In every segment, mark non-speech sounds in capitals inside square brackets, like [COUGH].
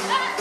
Yeah. [LAUGHS]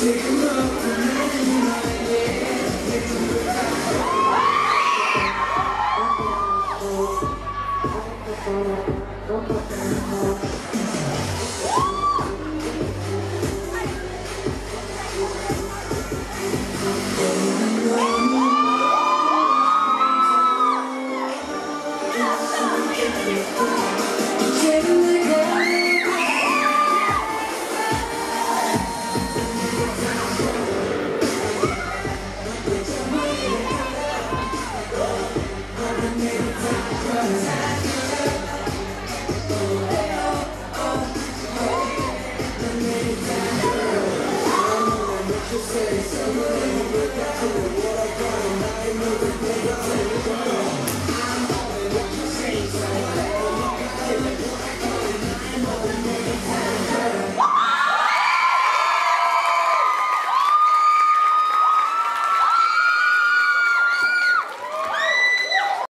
Take a look, Amen.